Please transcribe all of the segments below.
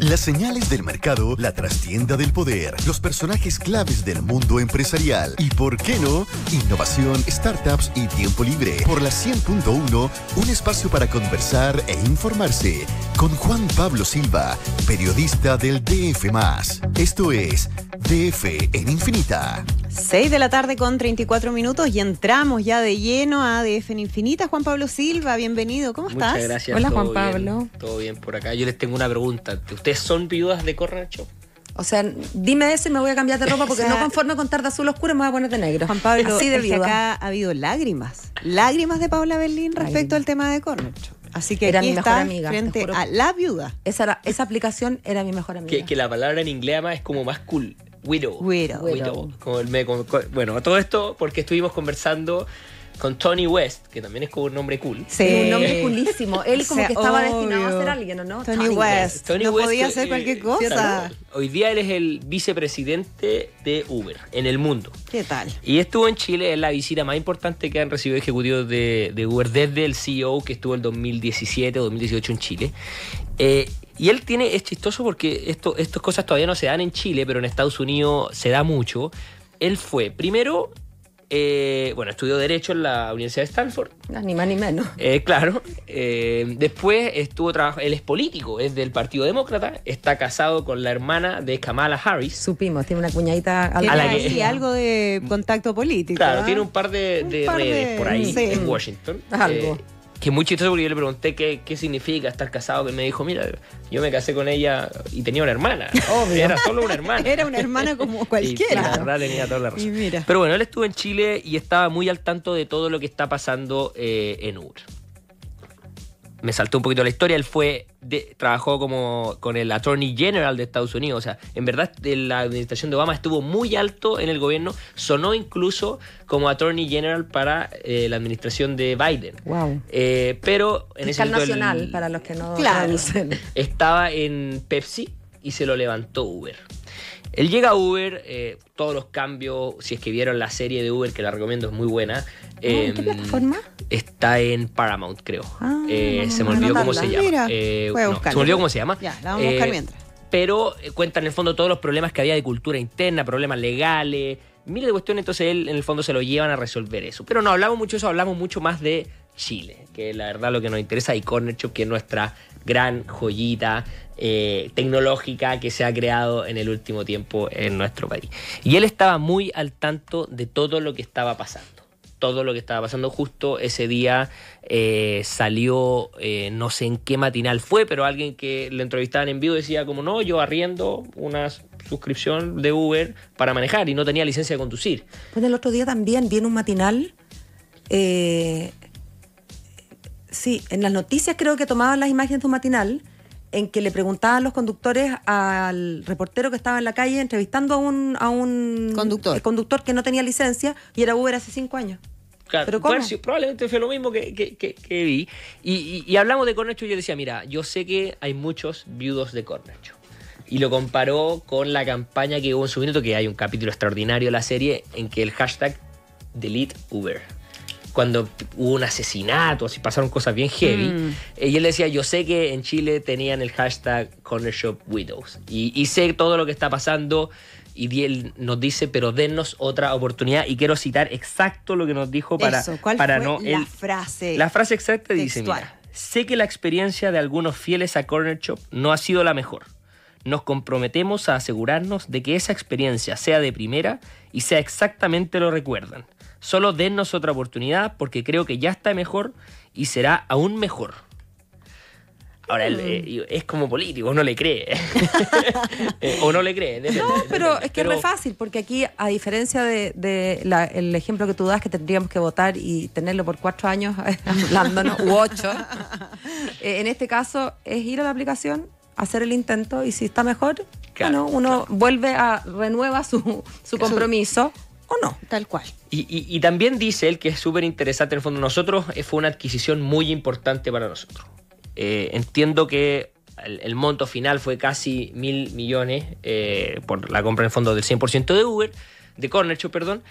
Las señales del mercado, la trastienda del poder, los personajes claves del mundo empresarial y, ¿por qué no?, innovación, startups y tiempo libre. Por la 100.1, un espacio para conversar e informarse con Juan Pablo Silva, periodista del DF. Esto es DF en Infinita. 6 de la tarde con 34 minutos y entramos ya de lleno a DF en Infinita. Juan Pablo Silva, bienvenido. ¿Cómo estás? Muchas gracias. Hola, Juan Pablo. bien, todo bien por acá. Yo les tengo una pregunta. ¿Ustedes son viudas de Corner Shop? O sea, dime eso y me voy a cambiar de ropa porque O sea, no conforme con estar de azul oscuro me voy a poner de negro. Juan Pablo, Así de es que acá ha habido lágrimas. Lágrimas de Paula Berlín respecto Lágrimas. al tema de Corner Shop. Así que Era aquí mi mejor está amiga, te frente a la viuda. Esa, era- esa aplicación era mi mejor amiga. Que, que la palabra en inglés además es como más cool. Widow. Widow. Widow. Como el me- como- co- bueno, todo esto porque estuvimos conversando con Tony West, que también es como un nombre cool. Sí. Un nombre coolísimo. Él O como sea, que estaba obvio. destinado a ser alguien, ¿o no? Tony West. Tony no West, podía eh, hacer cualquier eh, cosa. claro. Hoy día él es el vicepresidente de Uber en el mundo. ¿Qué tal? Y estuvo en Chile, es la visita más importante que han recibido ejecutivos de, de Uber desde el CEO que estuvo el 2017 o 2018 en Chile. Eh, y él tiene, es chistoso porque esto, estas cosas todavía no se dan en Chile, pero en Estados Unidos se da mucho. Él fue, primero, eh, bueno, estudió Derecho en la Universidad de Stanford. No, ni más ni menos. Eh, claro. Eh, después estuvo trabajando. Él es político, es del Partido Demócrata. Está casado con la hermana de Kamala Harris. Supimos, tiene una cuñadita Tiene A la que- algo de contacto político. Claro, ¿ah? tiene un par de, Un de par redes de- por ahí sí. en Washington. Algo. Que es muy chistoso porque yo le pregunté qué, qué significa estar casado. Que me dijo, mira, yo me casé con ella y tenía una hermana. Obvio. Era solo una hermana. Era una hermana como Y cualquiera. la verdad tenía toda la razón. Y mira. Pero bueno, él estuvo en Chile y estaba muy al tanto de todo lo que está pasando eh, en Uber. Me saltó un poquito la historia. Él fue de- trabajó como con el Attorney General de Estados Unidos. O sea, en verdad la administración de Obama estuvo muy alto en el gobierno. Sonó incluso como Attorney General para eh, la administración de Biden. Wow. Eh, pero en ese Fiscal momento él nacional, para los que no Claro. estaba en Pepsi y se lo levantó Uber. Él llega a Uber, eh, todos los cambios, si es que vieron la serie de Uber, que la recomiendo, es muy buena. ¿En qué eh, plataforma? Está en Paramount, creo. Ah, Eh, se me olvidó cómo se llama. Mira, no, se me olvidó cómo se llama. Ya, la vamos a buscar Eh, mientras. Pero eh, cuenta en el fondo todos los problemas que había de cultura interna, problemas legales, miles de cuestiones, entonces él en el fondo se lo llevan a resolver eso. Pero no hablamos mucho de eso, hablamos mucho más de Chile, que la verdad lo que nos interesa, y Corner Shop, que es nuestra gran joyita eh, tecnológica que se ha creado en el último tiempo en nuestro país. Y él estaba muy al tanto de todo lo que estaba pasando. Todo lo que estaba pasando justo ese día eh, salió, eh, no sé en qué matinal fue, pero alguien que le entrevistaban en vivo decía como no, yo arriendo una suscripción de Uber para manejar y no tenía licencia de conducir. Pues el otro día también vi en un matinal. Sí, en las noticias creo que tomaban las imágenes de un matinal en que le preguntaban los conductores al reportero que estaba en la calle entrevistando a un, a un Conductor. eh, conductor que no tenía licencia y era Uber hace cinco años. Claro, ¿Pero cómo? ser- probablemente fue lo mismo que, que- que- que vi. Y, y- y hablamos de Cornecho y yo decía, mira, yo sé que hay muchos viudos de Cornecho. Y lo comparó con la campaña que hubo en su minuto, que hay un capítulo extraordinario de la serie en que el hashtag delete Uber. Cuando hubo un asesinato, así pasaron cosas bien heavy. Mm. eh, Y él decía, yo sé que en Chile tenían el hashtag Corner Shop Widows. Y, y sé todo lo que está pasando. Y di- él nos dice, pero dennos otra oportunidad. Y quiero citar exacto lo que nos dijo para, Eso, ¿cuál para fue no... la él- frase? la frase exacta dice, mira, sé que la experiencia de algunos fieles a Corner Shop no ha sido la mejor. Nos comprometemos a asegurarnos de que esa experiencia sea de primera y sea exactamente lo recuerdan. Solo dennos otra oportunidad porque creo que ya está mejor y será aún mejor. Ahora, él, eh, es como político, uno le cree. Eh, o no le cree. depende, No, pero depende. es que es re fácil, porque aquí, a diferencia de, de la- el ejemplo que tú das, que tendríamos que votar y tenerlo por cuatro años hablándonos, u ocho, eh, en este caso es ir a la aplicación, hacer el intento y si está mejor, Claro, bueno, uno vuelve a, renueva su, su compromiso o no. Tal cual. Y, y- y también dice él que es súper interesante en el fondo. Nosotros eh, fue una adquisición muy importante para nosotros. Eh, entiendo que el, el monto final fue casi mil millones eh, por la compra en el fondo del 100% de Uber, de Corner perdón.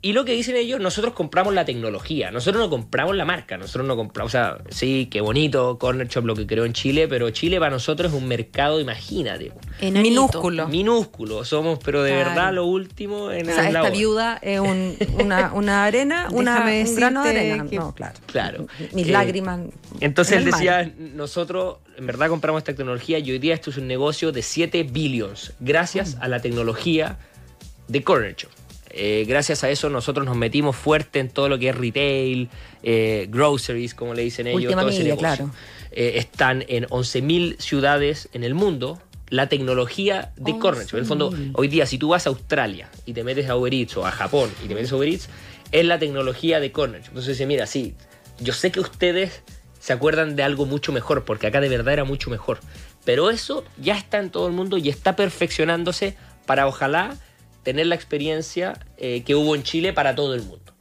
Y lo que dicen ellos, nosotros compramos la tecnología, nosotros no compramos la marca, nosotros no compramos, o sea, sí, qué bonito Corner Shop lo que creó en Chile, pero Chile para nosotros es un mercado, imagínate. Minúsculo. minúsculo, somos, pero de Claro. verdad lo último en O sea, el esta viuda es un- una, una arena, una, un grano de arena. que- No, claro. Claro. Mis Eh, lágrimas. Entonces en él mar. decía, nosotros en verdad compramos esta tecnología y hoy día esto es un negocio de 7 billions gracias Mm. a la tecnología de Corner Shop. Eh, gracias a eso nosotros nos metimos fuerte en todo lo que es retail, eh, groceries, como le dicen ellos. Última todo ese claro. Eh, están en 11.000 ciudades en el mundo. La tecnología de Corner Shop. En el fondo, 11.000. hoy día, si tú vas a Australia y te metes a Uber Eats o a Japón y te metes a Uber Eats, es la tecnología de Corner. Entonces dice, mira, sí, yo sé que ustedes se acuerdan de algo mucho mejor, porque acá de verdad era mucho mejor. Pero eso ya está en todo el mundo y está perfeccionándose para ojalá tener la experiencia eh, que hubo en Chile para todo el mundo.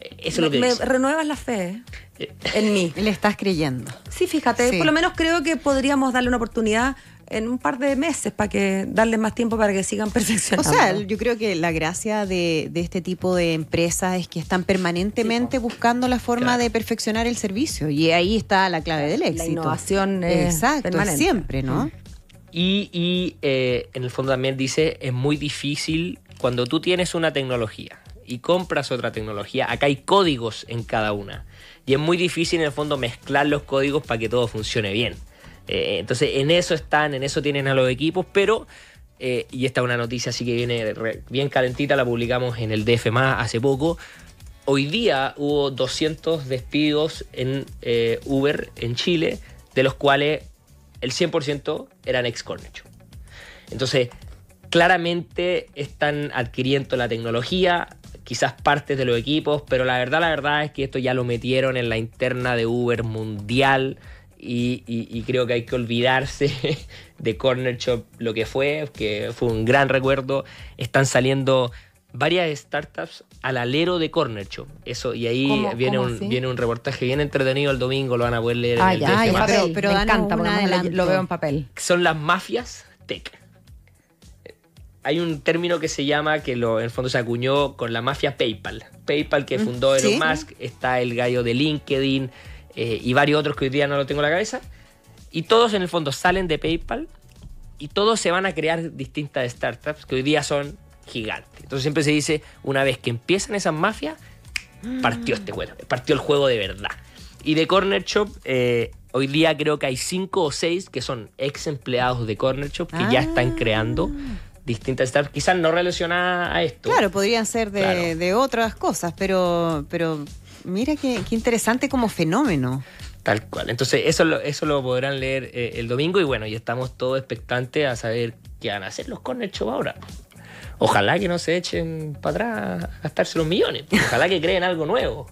Eh, Eso es lo que me dice. renuevas la fe Eh, en mí. Le estás creyendo. Sí, fíjate, Sí. por lo menos creo que podríamos darle una oportunidad en un par de meses para que darles más tiempo para que sigan O perfeccionando. sea, yo creo que la gracia de, de este tipo de empresas es que están permanentemente buscando la forma Claro. de perfeccionar el servicio. Y ahí está la clave del La éxito. innovación es Exacto, permanente. siempre, ¿no? Y, y, eh, en el fondo también dice, es muy difícil cuando tú tienes una tecnología y compras otra tecnología, acá hay códigos en cada una. Y es muy difícil en el fondo mezclar los códigos para que todo funcione bien. Eh, entonces en eso están, en eso tienen a los equipos, pero, eh, y esta es una noticia así que viene bien calentita, la publicamos en el DF hace poco. Hoy día hubo 200 despidos en eh, Uber en Chile, de los cuales el 100% eran ex Cornecho. Entonces, claramente están adquiriendo la tecnología, quizás partes de los equipos, pero la verdad, la verdad es que esto ya lo metieron en la interna de Uber mundial y, y- y creo que hay que olvidarse de Corner Shop lo que fue, que fue un gran recuerdo. Están saliendo varias startups al alero de Corner Shop. Eso, y ahí ¿Cómo- viene, cómo un, así? viene un reportaje bien entretenido el domingo, lo van a poder leer Ah, en el ya, ya, pero, Pero- pero me encanta, lo veo en papel. son las mafias tech. Hay un término que se llama, que lo, en el fondo se acuñó con la mafia PayPal. PayPal que fundó Elon. Musk, está el gallo de LinkedIn eh, y varios otros que hoy día no lo tengo en la cabeza. Y todos en el fondo salen de PayPal y todos se van a crear distintas startups que hoy día son gigantes. Entonces siempre se dice, una vez que empiezan esas mafias, partió este juego, partió el juego de verdad. Y de Corner Shop, eh, hoy día creo que hay cinco o seis que son ex empleados de Corner Shop que ya están Ah. creando distintas startups, quizás no relacionadas a esto. Claro, podrían ser de, Claro. de otras cosas, pero, pero mira qué, qué interesante como fenómeno. Tal cual. Entonces, eso lo, eso lo podrán leer eh, el domingo y bueno, y estamos todos expectantes a saber qué van a hacer los Corner Shop ahora. Ojalá que no se echen para atrás a gastarse los millones. Ojalá que creen algo nuevo.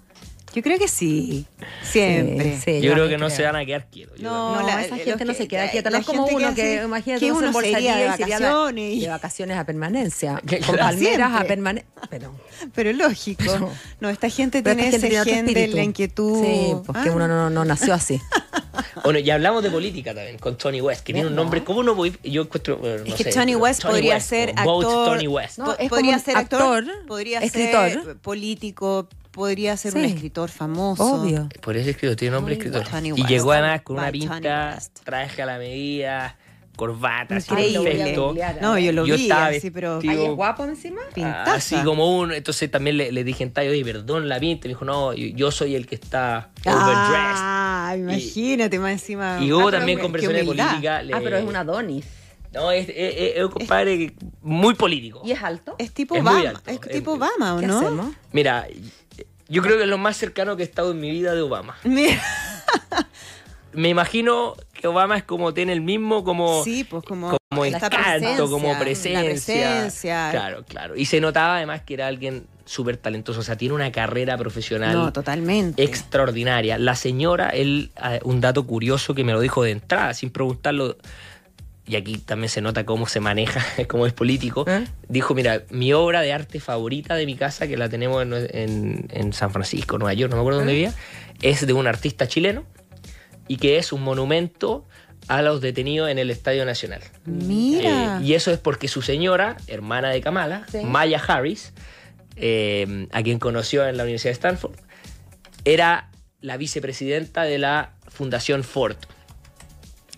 Yo creo que sí, siempre. Sí, sí, Yo creo que no se van a quedar quietos. No, la- esa gente no que- se queda quieta. No es como que uno que, hace- imagínate, que uno se de vacaciones de vacaciones a permanencia. Que- Con claro. palmeras a Siempre. permanencia. Pero, Pero lógico. Pero- No, esta gente pero tiene esta gente ese gen de la inquietud. Sí, porque Ah. uno no, no nació así. Bueno, y hablamos de política también, con Tony West, que tiene un nombre, ¿cómo no voy? Yo encuentro, bueno, no Es que sé, Tony West podría West, ser actor. Tony West. No, Po- es podría ser actor, actor, podría escritor. ser político, podría ser un escritor famoso. Obvio. Por eso escrito, tiene nombre escritor. Y llegó además con una pinta, traje a la medida, corbata, así Increíble. perfecto. No, yo lo Yo vi estaba así, pero vestido- Ahí es guapo encima. pintaza. Así como uno, entonces también le, le dije en tallo, oye, perdón la pinta, me dijo, no, yo, yo soy el que está overdressed. Ah, imagínate más encima. y hubo Ah, también conversaciones políticas. Ah, pero es una Donis. No, es, es- es- es un compadre muy político. ¿Y es alto? Es tipo Es muy Obama, alto. es Es- tipo Obama, ¿o ¿Qué no? hacemos? Mira, yo creo que es lo más cercano que he estado en mi vida de Obama. Me imagino que Obama es como tiene el mismo como sí, pues como, como encanto, como la presencia. presencia. Claro, claro. Y se notaba además que era alguien súper talentoso. O sea, tiene una carrera profesional No, totalmente. extraordinaria. La señora, él, eh, un dato curioso que me lo dijo de entrada, sin preguntarlo, y aquí también se nota cómo se maneja, cómo es político, ¿Eh? dijo, mira, mi obra de arte favorita de mi casa, que la tenemos en, en- en San Francisco, Nueva York, no me acuerdo dónde vivía, es de un artista chileno y que es un monumento a los detenidos en el Estadio Nacional. Mira. Eh, y eso es porque su señora, hermana de Kamala, Sí. Maya Harris, eh, a quien conoció en la Universidad de Stanford, era la vicepresidenta de la Fundación Ford.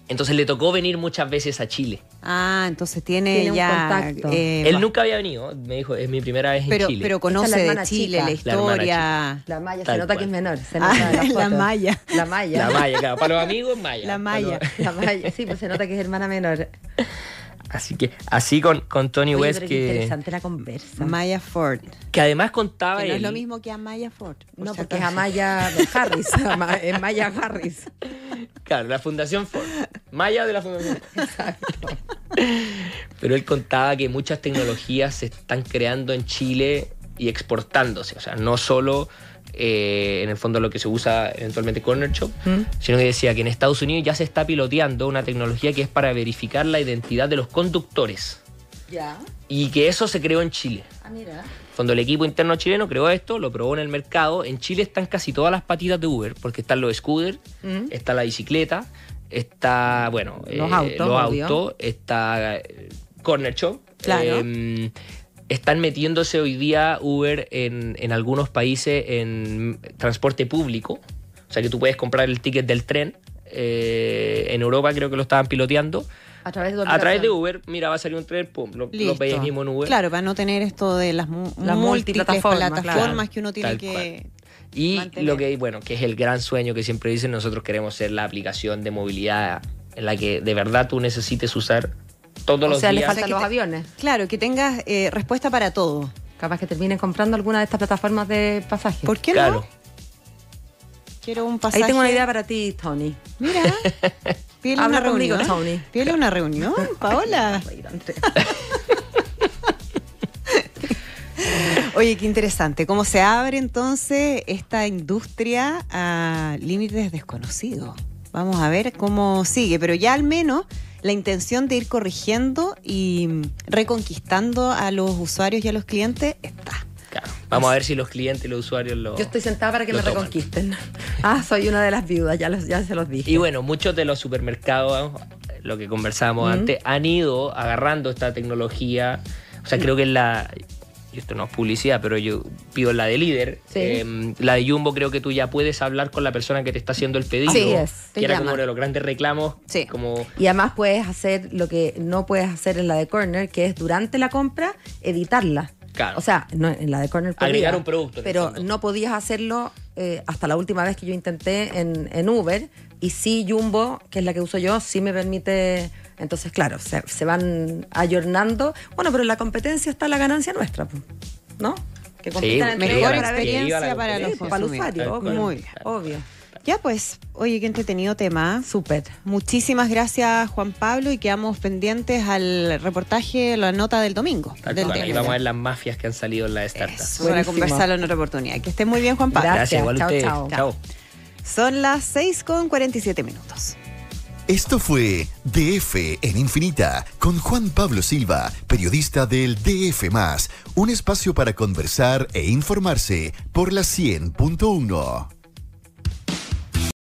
Entonces le tocó venir muchas veces a Chile. Ah, entonces tiene, Tiene un ya. contacto. eh, Él nunca había venido, me dijo, es mi primera vez pero, en Chile. pero conoce la de hermana Chile, chica. la La historia. La Tal se nota cual. que es menor. Se Ah, nota en la foto. malla. La malla. La Maya, claro. Para los amigos, Maya. La los- Maya. La malla, sí, pues se nota que es hermana menor. Así que, así con, con Tony Oye, West, pero qué que, interesante la conversa. Maya Ford. que además contaba Que no es lo mismo que Amaya Ford. por No, si porque es acaso. Amaya Harris. Es Maya Harris. Claro, la Fundación Ford. Maya de la Fundación Ford. Pero él contaba que muchas tecnologías se están creando en Chile y exportándose. O sea, no solo eh, en el fondo lo que se usa eventualmente Corner Shop, ¿Mm? sino que decía que en Estados Unidos ya se está piloteando una tecnología que es para verificar la identidad de los conductores. Ya. Y que eso se creó en Chile. Ah, mira. Cuando el equipo interno chileno creó esto, lo probó en el mercado. En Chile están casi todas las patitas de Uber, porque están los scooters, Mm. está la bicicleta, está, bueno, Los eh, autos, los autos, está eh, Corner Shop. Claro. Eh, están metiéndose hoy día Uber en, en algunos países en transporte público. O sea que tú puedes comprar el ticket del tren. Eh, en Europa creo que lo estaban piloteando. A través de A través de. Uber, mira, va a salir un tren, pum, lo, lo veis mismo en Uber. Claro, para no tener esto de las, mu- Las múltiples multiplataformas, plataformas claro. que uno tiene Tal que. Y mantener. lo que, bueno, que es el gran sueño que siempre dicen, nosotros queremos ser la aplicación de movilidad en la que de verdad tú necesites usar todos O los sea, le días. faltan que los te- aviones. Claro, que tengas eh, respuesta para todo. Capaz que terminen comprando alguna de estas plataformas de pasaje. ¿Por qué Claro. no? Quiero un pasaje. Ahí tengo una idea para ti, Tony. Mira, pídele una Habla conmigo, reunión. Tony. Pídele una reunión, Paola. Oye, qué interesante. ¿Cómo se abre entonces esta industria a límites desconocidos? Vamos a ver cómo sigue, pero ya al menos la intención de ir corrigiendo y reconquistando a los usuarios y a los clientes está. Claro. Vamos a ver si los clientes y los usuarios lo. Yo estoy sentada para que lo me toman. reconquisten. Ah, soy una de las viudas, ya, los- ya se los dije. Y bueno, muchos de los supermercados, lo que conversábamos antes, han ido agarrando esta tecnología. O sea, creo que es la. Y Esto no es publicidad, pero yo pido la de líder. Sí. Eh, la de Jumbo creo que tú ya puedes hablar con la persona que te está haciendo el pedido. Así es, Que era como uno de los grandes reclamos. Sí. Como Y además puedes hacer lo que no puedes hacer en la de Corner, que es durante la compra editarla. Claro. O sea, no, en la de Corner podía, Agregar un producto, el Pero no podías hacerlo eh, hasta la última vez que yo intenté en, en Uber. Y sí, Jumbo, que es la que uso yo, sí me permite. Entonces, claro, se, se van ayornando. Bueno, pero en la competencia está la ganancia nuestra, ¿no? Que compitan entre que Mejor ellos para experiencia para los para el usuario, obvio. Muy bien. Obvio. Ya pues, oye, qué entretenido tema. Súper. Muchísimas gracias, Juan Pablo, y quedamos pendientes al reportaje, la nota del domingo. Tal del cual. Ahí vamos a ver las mafias que han salido en la startup. Eso, para conversarlo en otra oportunidad. Que estés muy bien, Juan Pablo. Gracias. igual Chao, chao. Chao. Son las 6 con 47 minutos. Esto fue DF en Infinita con Juan Pablo Silva, periodista del DF, un espacio para conversar e informarse por la 100.1.